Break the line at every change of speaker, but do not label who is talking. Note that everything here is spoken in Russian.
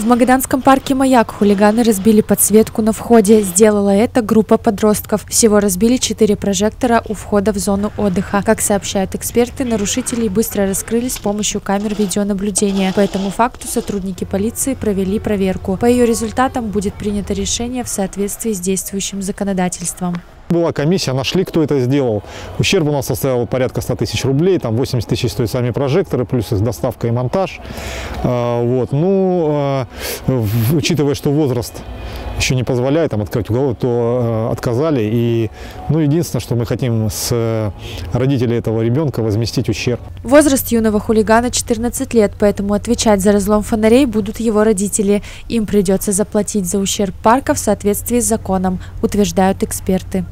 В Магаданском парке «Маяк» хулиганы разбили подсветку на входе. Сделала это группа подростков. Всего разбили четыре прожектора у входа в зону отдыха. Как сообщают эксперты, нарушителей быстро раскрыли с помощью камер видеонаблюдения. По этому факту сотрудники полиции провели проверку. По ее результатам будет принято решение в соответствии с действующим законодательством.
Была комиссия, нашли, кто это сделал. Ущерб у нас составил порядка 100 тысяч рублей, там 80 тысяч стоят сами прожекторы, плюс их доставка и монтаж. А, Вот. Ну, а, учитывая, что возраст еще не позволяет там открыть уголовку, то э, отказали. И, ну, единственное, что мы хотим с э, родителей этого ребенка возместить ущерб.
Возраст юного хулигана 14 лет, поэтому отвечать за разлом фонарей будут его родители. Им придется заплатить за ущерб парка в соответствии с законом, утверждают эксперты.